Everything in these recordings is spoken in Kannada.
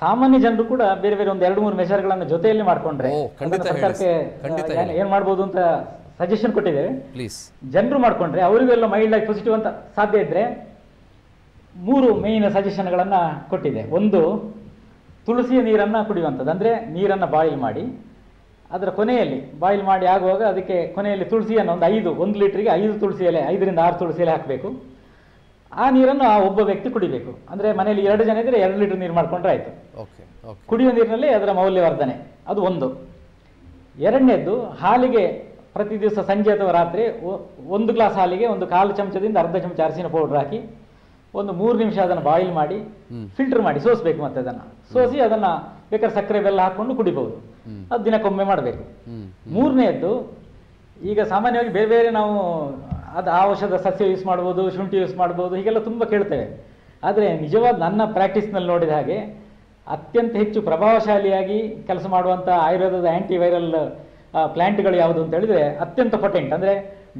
ಸಾಮಾನ್ಯ ಜನರು ಕೂಡ ಬೇರೆ ಬೇರೆ ಒಂದು ಎರಡು ಮೂರು ಮೆಷರ್ಗಳನ್ನು ಜೊತೆಯಲ್ಲಿ ಮಾಡ್ಕೊಂಡ್ರೆ ಸರ್ಕಾರಕ್ಕೆ ಏನ್- ಮಾಡ್ಬೋದು ಅಂತ ಸಜೆಷನ್ ಕೊಟ್ಟಿದ್ದೇವೆ. ಪ್ಲೀಸ್ ಜನರು ಮಾಡ್ಕೊಂಡ್ರೆ ಅವರಿಗೆಲ್ಲ ಮೈಲ್ಡ್ ಆಗಿ ಪಾಸಿಟಿವ್ ಅಂತ ಸಾಧ್ಯ ಇದ್ರೆ ಮೂರು ಮೇಯ್ನ್ ಸಜೆಷನ್ಗಳನ್ನು ಕೊಟ್ಟಿದೆ ಒಂದು ತುಳಸಿಯ ನೀರನ್ನ ಕುಡಿಯುವಂಥದ್ದು. ಅಂದ್ರೆ ನೀರನ್ನ ಬಾಯಿಲ್ ಮಾಡಿ ಅದರ ಕೊನೆಯಲ್ಲಿ ಬಾಯಿಲ್ ಮಾಡಿ ಆಗುವಾಗ ಅದಕ್ಕೆ ಕೊನೆಯಲ್ಲಿ ತುಳಸಿಯನ್ನು ಒಂದು ಐದು ಒಂದು ಲೀಟ್ರಿಗೆ ಐದು ತುಳಸಿ ಎಲೆ ಐದರಿಂದ ಆರು ತುಳಸಿ ಎಲೆ ಹಾಕಬೇಕು. ಆ ನೀರನ್ನು ಆ ಒಬ್ಬ ವ್ಯಕ್ತಿ ಕುಡಿಬೇಕು. ಅಂದ್ರೆ ಮನೆಯಲ್ಲಿ ಎರಡು ಜನ ಇದ್ದರೆ ಎರಡು ಲೀಟರ್ ನೀರು ಮಾಡ್ಕೊಂಡ್ರೆ ಆಯಿತು. ಕುಡಿಯುವ ನೀರಿನಲ್ಲಿ ಅದರ ಮೌಲ್ಯವರ್ಧನೆ ಅದು ಒಂದು. ಎರಡನೇದ್ದು ಹಾಲಿಗೆ ಪ್ರತಿ ದಿವಸ ಸಂಜೆ ಅಥವಾ ರಾತ್ರಿ ಒಂದು ಗ್ಲಾಸ್ ಹಾಲಿಗೆ ಒಂದು ಕಾಲು ಚಮಚದಿಂದ ಅರ್ಧ ಚಮಚ ಅರಿಶಿನ ಪೌಡರ್ ಹಾಕಿ ಒಂದು ಮೂರು ನಿಮಿಷ ಅದನ್ನು ಬಾಯಿಲ್ ಮಾಡಿ ಫಿಲ್ಟರ್ ಮಾಡಿ ಸೋಸಬೇಕು ಮತ್ತೆ ಅದನ್ನು. ಸೋಸಿ ಅದನ್ನು ಬೇಕಾದ್ರೆ ಸಕ್ಕರೆ ಬೆಲ್ಲ ಹಾಕ್ಕೊಂಡು ಕುಡಿಬಹುದು. ಅದು ದಿನಕ್ಕೊಮ್ಮೆ ಮಾಡಬೇಕು. ಮೂರನೆಯದ್ದು ಈಗ ಸಾಮಾನ್ಯವಾಗಿ ಬೇರೆ ಬೇರೆ ನಾವು ಅದು ಆ ಔಷಧ ಸಸ್ಯ ಯೂಸ್ ಮಾಡ್ಬೋದು ಶುಂಠಿ ಯೂಸ್ ಮಾಡ್ಬೋದು ಹೀಗೆಲ್ಲ ತುಂಬ ಕೇಳ್ತೇವೆ. ಆದರೆ ನಿಜವಾದ ನನ್ನ ಪ್ರಾಕ್ಟೀಸ್ನಲ್ಲಿ ನೋಡಿದ ಹಾಗೆ ಅತ್ಯಂತ ಹೆಚ್ಚು ಪ್ರಭಾವಶಾಲಿಯಾಗಿ ಕೆಲಸ ಮಾಡುವಂಥ ಆಯುರ್ವೇದದ ಆ್ಯಂಟಿವೈರಲ್ ಪ್ಲ್ಯಾಂಟ್ಗಳು ಯಾವುದು ಅಂತ ಹೇಳಿದರೆ ಅತ್ಯಂತ ಪೊಟೆಂಟ್ ಅಂದರೆ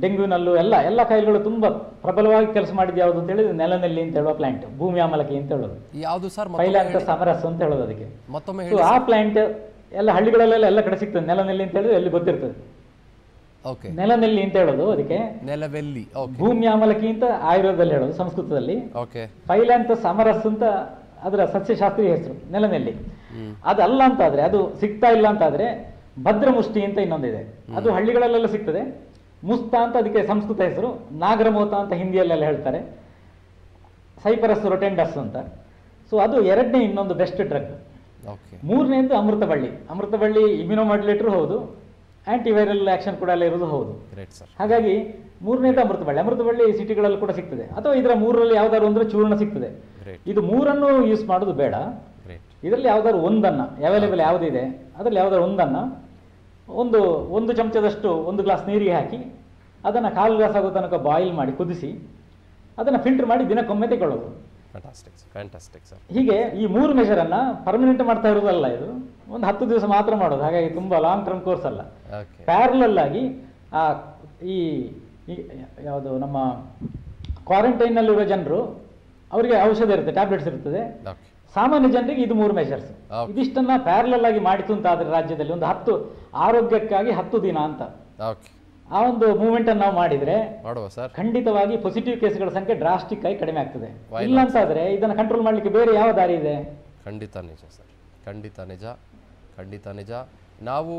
ಡೆಂಗ್ಯೂನಲ್ಲೂ ಎಲ್ಲ ಎಲ್ಲ ಕಾಯಿಲೆಗಳು ತುಂಬ ಪ್ರಬಲವಾಗಿ ಕೆಲಸ ಮಾಡಿದ್ದು ಯಾವುದು ಅಂತ ಹೇಳಿದ್ರೆ ನೆಲನೆಲ್ಲಿ ಅಂತ ಹೇಳುವ ಪ್ಲಾಂಟ್ ಭೂಮಿ ಆಮಲಕಿ ಅಂತ ಹೇಳೋದು. ಯಾವುದು ಸರ್? ಫೈಲಾಂತ ಸಮರಸ್ ಅಂತ ಹೇಳೋದು ಅದಕ್ಕೆ. ಮತ್ತೊಮ್ಮೆ ಸೊ ಆ ಪ್ಲಾಂಟ್ ಎಲ್ಲ ಹಳ್ಳಿಗಳಲ್ಲೆಲ್ಲ ಎಲ್ಲ ಕಡೆ ಸಿಗ್ತದೆ. ನೆಲನೆಲ್ಲಿ ಅಂತ ಹೇಳಿದ್ರೆ ಎಲ್ಲಿ ಗೊತ್ತಿರ್ತದೆ. ನೆಲನೆಲ್ಲಿ ಅಂತ ಹೇಳೋದು ಅದಕ್ಕೆ. ನೆಲವೆಲ್ಲಿ ಭೂಮಿ ಅಮಲಕಿ ಅಂತ ಆಯುರ್ವೇದದಲ್ಲಿ ಹೇಳೋದು ಸಂಸ್ಕೃತದಲ್ಲಿ. ಓಕೆ ಫೈಲಾಂತ ಸಮರಸ್ ಅಂತ ಅದರ ಸಸ್ಯಶಾಸ್ತ್ರೀಯ ಹೆಸರು ನೆಲನೆಲ್ಲಿ. ಅದಲ್ಲ ಅಂತ ಆದ್ರೆ ಅದು ಸಿಗ್ತಾ ಇಲ್ಲ ಅಂತ ಆದ್ರೆ ಭದ್ರ ಮುಷ್ಟಿ ಅಂತ ಇನ್ನೊಂದಿದೆ. ಅದು ಹಳ್ಳಿಗಳಲ್ಲೆಲ್ಲ ಸಿಗ್ತದೆ. ಮುಸ್ತ ಅಂತ ಅದಕ್ಕೆ ಸಂಸ್ಕೃತ ಹೆಸರು ನಾಗರಮೋತ ಅಂತ ಹಿಂದಿಯಲ್ಲೆಲ್ಲ ಹೇಳ್ತಾರೆ. ಸೈಪರಸ್ ರೊಟೆಂಡಸ್ ಅಂತ. ಸೊ ಅದು ಎರಡನೇ ಇನ್ನೊಂದು ಬೆಸ್ಟ್ ಡ್ರಗ್ ಮೂರನೇದು ಅಮೃತಬಳ್ಳಿ ಅಮೃತಬಳ್ಳಿ ಇಮ್ಯುನೋಮಾಡ್ಯುಲೇಟರ್ ಹೌದು. ಆಂಟಿವೈರಲ್ ಆಕ್ಷನ್ ಕೂಡ ಎಲ್ಲ ಇರೋದು ಹೌದು. ಸರ್ ಹಾಗಾಗಿ ಮೂರನೇದು ಅಮೃತಬಳ್ಳಿ ಅಮೃತಬಳ್ಳಿ ಸಿಟಿಗಳಲ್ಲಿ ಕೂಡ ಸಿಗ್ತದೆ. ಅಥವಾ ಇದರ ಮೂರರಲ್ಲಿ ಯಾವ್ದಾದ್ರು ಅಂದ್ರೆ ಚೂರ್ಣ ಸಿಗ್ತದೆ. ಇದು ಮೂರನ್ನು ಯೂಸ್ ಮಾಡೋದು ಬೇಡ. ಇದರಲ್ಲಿ ಯಾವ್ದಾದ್ರು ಒಂದನ್ನ ಅವೈಲೇಬಲ್ ಯಾವುದಿದೆ ಅದರಲ್ಲಿ ಯಾವ್ದಾದ್ರು ಒಂದನ್ನ ಒಂದು ಒಂದು ಚಮಚದಷ್ಟು ಒಂದು ಗ್ಲಾಸ್ ನೀರಿಗೆ ಹಾಕಿ ಅದನ್ನು ಕಾಲು ಗ್ಲಾಸ್ ಆಗೋ ತನಕ ಬಾಯಿಲ್ ಮಾಡಿ ಕುದಿಸಿ ಅದನ್ನು ಫಿಲ್ಟರ್ ಮಾಡಿ ದಿನಕ್ಕೊಮ್ಮೆ ತಗೊಳ್ಳೋದು ಹೀಗೆ ಈ ಮೂರು ಮೆಷರನ್ನು ಪರ್ಮನೆಂಟ್ ಮಾಡ್ತಾ ಇರೋದಲ್ಲ ಇದು. ಒಂದು ಹತ್ತು ದಿವಸ ಮಾತ್ರ ಮಾಡೋದು. ಹಾಗಾಗಿ ತುಂಬ ಲಾಂಗ್ ಟರ್ಮ್ ಕೋರ್ಸ್ ಅಲ್ಲ. ಪ್ಯಾರಲಲ್ ಆಗಿ ಆ ಈ ಯಾವುದು ನಮ್ಮ ಕ್ವಾರಂಟೈನ್ನಲ್ಲಿರೋ ಜನರು ಅವರಿಗೆ ಔಷಧ ಇರುತ್ತೆ ಟ್ಯಾಬ್ಲೆಟ್ಸ್ ಇರ್ತದೆ. ಸಾಮಾನ್ಯ ಜನರಿಗೆ ಇದು ಮೂರು ಮೆಷರ್ಸ್ ಇದಿಷ್ಟನ್ನ ಪ್ಯಾರಲಲ್ ಆಗಿ ಮಾಡಿತು ಅಂತ ಆದ್ರೆ ರಾಜ್ಯದಲ್ಲಿ ಒಂದು ಹತ್ತು ಆರೋಗ್ಯಕ್ಕಾಗಿ ಹತ್ತು ದಿನ ಅಂತ. ಆ ಒಂದು ಮೂವ್ಮೆಂಟ್ ಅನ್ನು ನಾವು ಮಾಡಿದ್ರೆ ಖಂಡಿತವಾಗಿ ಪಾಸಿಟಿವ್ ಕೇಸ್ಗಳ ಸಂಖ್ಯೆ ಡ್ರಾಸ್ಟಿಕ್ ಆಗಿ ಕಡಿಮೆ ಆಗ್ತದೆ. ಇಲ್ಲ ಅಂತ ಅಂತಾದ್ರೆ ಇದನ್ನು ಕಂಟ್ರೋಲ್ ಮಾಡ್ಲಿಕ್ಕೆ ಬೇರೆ ಯಾವ ದಾರಿ ಇದೆ? ಖಂಡಿತ ನಿಜ ಸರ್ ಖಂಡಿತ ನಿಜ ಖಂಡಿತ ನಿಜ. ನಾವು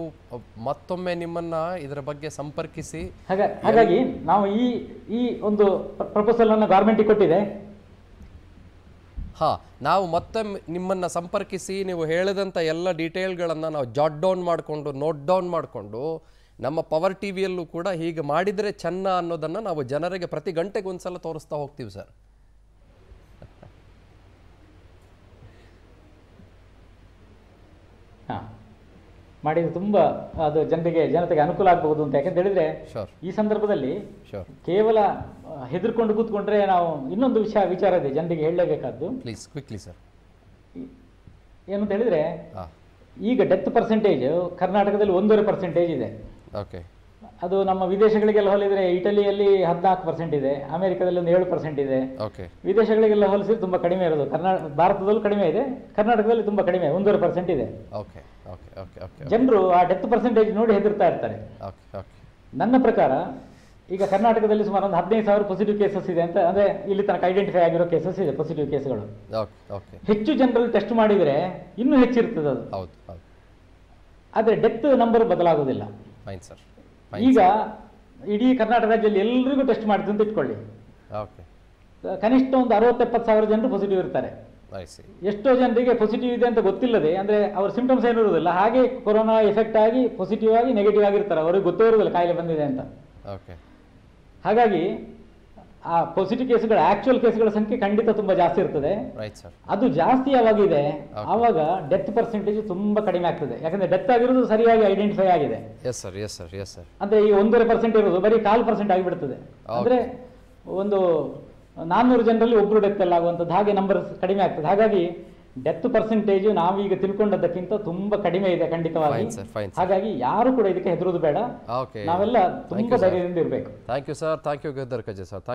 ಮತ್ತೊಮ್ಮೆ ನಿಮ್ಮನ್ನ ಇದರ ಬಗ್ಗೆ ಸಂಪರ್ಕಿಸಿ. ಹಾಗ ಹಾಗಾಗಿ ನಾವು ಈ ಈ ಒಂದು ಪ್ರಪೋಸಲ್ ಅನ್ನು ಗಾರ್ಮೆಂಟ್ ಕೊಟ್ಟಿದೆ. ಹಾ ನಾವು ಮತ್ತೆ ನಿಮ್ಮನ್ನ ಸಂಪರ್ಕಿಸಿ ನೀವು ಹೇಳಿದಂಥ ಎಲ್ಲ ಡೀಟೇಲ್ಗಳನ್ನು ನಾವು ಜಾಟ್ ಡೌನ್ ಮಾಡಿಕೊಂಡು ನೋಟ್ ಡೌನ್ ಮಾಡಿಕೊಂಡು ನಮ್ಮ ಪವರ್ ಟಿವಿಯಲ್ಲೂ ಕೂಡ ಹೀಗೆ ಮಾಡಿದರೆ ಚೆನ್ನ ಅನ್ನೋದನ್ನು ನಾವು ಜನರಿಗೆ ಪ್ರತಿ ಗಂಟೆಗೆ ಒಂದ್ಸಲ ತೋರಿಸ್ತಾ ಹೋಗ್ತೀವಿ ಸರ್. ಹಾ. ಮಾಡಿದ್ರೆ ತುಂಬ ಅದು ಜನರಿಗೆ ಜನತೆಗೆ ಅನುಕೂಲ ಆಗಬಹುದು ಅಂತ. ಯಾಕಂತ ಹೇಳಿದ್ರೆ ಈ ಸಂದರ್ಭದಲ್ಲಿ ಕೇವಲ ಹೆದರ್ಕೊಂಡು ಕೂತ್ಕೊಂಡ್ರೆ ನಾವು ಇನ್ನೊಂದು ವಿಷಯ ವಿಚಾರ ಇದೆ ಜನರಿಗೆ ಹೇಳಲೇಬೇಕಾದ್ದು. ಪ್ಲೀಸ್ ಕ್ವಿಕ್ಲಿ ಸರ್ ಏನಂತ ಹೇಳಿದ್ರೆ ಈಗ ಡೆತ್ ಪರ್ಸೆಂಟೇಜ್ ಕರ್ನಾಟಕದಲ್ಲಿ ಒಂದೂವರೆ ಪರ್ಸೆಂಟೇಜ್ ಇದೆ. ಓಕೆ ಅದು ನಮ್ಮ ವಿದೇಶಗಳಿಗೆಲ್ಲ ಹೋಲಿದ್ರೆ ಇಟಲಿಯಲ್ಲಿ ಹದಿನಾಲ್ಕು ಪರ್ಸೆಂಟ್ ಇದೆ ಅಮೆರಿಕದಲ್ಲಿ ಒಂದು ಏಳು ಪರ್ಸೆಂಟ್ ಇದೆ. ವಿದೇಶಗಳಿಗೆಲ್ಲ ಹೋಲಿಸಿದ್ರೆ ತುಂಬಾ ಕಡಿಮೆ ಇರೋದು. ಕರ್ನಾಟಕ ಭಾರತದಲ್ಲೂ ಕಡಿಮೆ ಇದೆ ಕರ್ನಾಟಕದಲ್ಲಿ ತುಂಬಾ ಕಡಿಮೆ ಒಂದೂವರೆ ಪರ್ಸೆಂಟ್ ಇದೆ. ಜನರು ಆ ಡೆತ್ ಪರ್ಸೆಂಟೇಜ್ ನೋಡಿ ಹೆದರ್ತಾ ಇರ್ತಾರೆ. ನನ್ನ ಪ್ರಕಾರ ಈಗ ಕರ್ನಾಟಕದಲ್ಲಿ ಸುಮಾರು ಒಂದು ಹದಿನೈದು ಸಾವಿರ ಪಾಸಿಟಿವ್ ಕೇಸಸ್ ಇದೆ ಅಂತ ಅಂದ್ರೆ ಇಲ್ಲಿ ತನಕ ಐಡೆಂಟಿಫೈ ಆಗಿರೋ ಕೇಸಸ್ ಇದೆ ಪಾಸಿಟಿವ್ ಕೇಸ್ಗಳು ಹೆಚ್ಚು ಜನರಲ್ಲಿ ಟೆಸ್ಟ್ ಮಾಡಿದರೆ ಇನ್ನೂ ಹೆಚ್ಚಿರ್ತದೆ ಅದು. ಆದರೆ ಡೆತ್ ನಂಬರ್ ಬದಲಾಗೋದಿಲ್ಲ ಸರ್ ಈಗ ಇಡೀ ಕರ್ನಾಟಕ ರಾಜ್ಯದಲ್ಲಿ ಎಲ್ರಿಗೂ ಟೆಸ್ಟ್ ಮಾಡಿದ್ರು ಅಂತ ಇಟ್ಕೊಳ್ಳಿ. ಕನಿಷ್ಠ ಒಂದು ಅರವತ್ತೆಪ್ಪತ್ತು ಸಾವಿರ ಜನರು ಪಾಸಿಟಿವ್ ಇರ್ತಾರೆ. ಎಷ್ಟೋ ಜನರಿಗೆ ಪಾಸಿಟಿವ್ ಇದೆ ಅಂತ ಗೊತ್ತಿಲ್ಲದೆ ಅಂದ್ರೆ ಅವ್ರ ಸಿಂಪ್ಟಮ್ಸ್ ಏನು ಇರುವುದಿಲ್ಲ. ಹಾಗೆ ಕೊರೋನಾ ಎಫೆಕ್ಟ್ ಆಗಿ ಪಾಸಿಟಿವ್ ಆಗಿ ನೆಗೆಟಿವ್ ಆಗಿರ್ತಾರೆ. ಅವ್ರಿಗೆ ಗೊತ್ತೇ ಇರುವುದಿಲ್ಲ ಕಾಯಿಲೆ ಬಂದಿದೆ ಅಂತ. ಹಾಗಾಗಿ ಆ ಪಾಸಿಟಿವ್ ಕೇಸ್ಗಳ ಆಕ್ಚುಯಲ್ ಕೇಸ್ಗಳ ಸಂಖ್ಯೆ ಖಂಡಿತ ತುಂಬಾ ಜಾಸ್ತಿ ಇರ್ತದೆ. ಅದು ಜಾಸ್ತಿ ಯಾವಾಗಿದೆ. ಆವಾಗ ಡೆತ್ ಪರ್ಸೆಂಟೇಜ್ ತುಂಬಾ ಕಡಿಮೆ ಆಗ್ತದೆ. ಯಾಕಂದ್ರೆ ಡೆತ್ ಆಗಿರೋದು ಸರಿಯಾಗಿ ಐಡೆಂಟಿಫೈ ಆಗಿದೆ. ಅಂದ್ರೆ ಈ ಒಂದೂವರೆ ಪರ್ಸೆಂಟ್ ಇರೋದು ಬರೀ ಕಾಲ್ ಪರ್ಸೆಂಟ್ ಆಗಿಬಿಡ್ತದೆ. ಅಂದ್ರೆ ಒಂದು ನಾನ್ನೂರು ಜನರಲ್ಲಿ ಒಬ್ರು ಡೆತ್ ಎಲ್ಲ ಆಗುವಂಥದ್ದು ಹಾಗೆ ನಂಬರ್ ಕಡಿಮೆ ಆಗ್ತದೆ. ಹಾಗಾಗಿ ಡೆತ್ ಪರ್ಸೆಂಟೇಜ್ ನಾವೀಗ ತಿಳ್ಕೊಂಡದಕ್ಕಿಂತ ತುಂಬಾ ಕಡಿಮೆ ಇದೆ ಖಂಡಿತವಾಗಿ. ಹಾಗಾಗಿ ಯಾರು ಕೂಡ ಇದಕ್ಕೆ ಹೆದರೋದು ಬೇಡ. ನಾವೆಲ್ಲ ತುಂಬಾ ಧೈರ್ಯದಿಂದ ಇರಬೇಕು. Thank you sir thank you Ghadar Kaje sir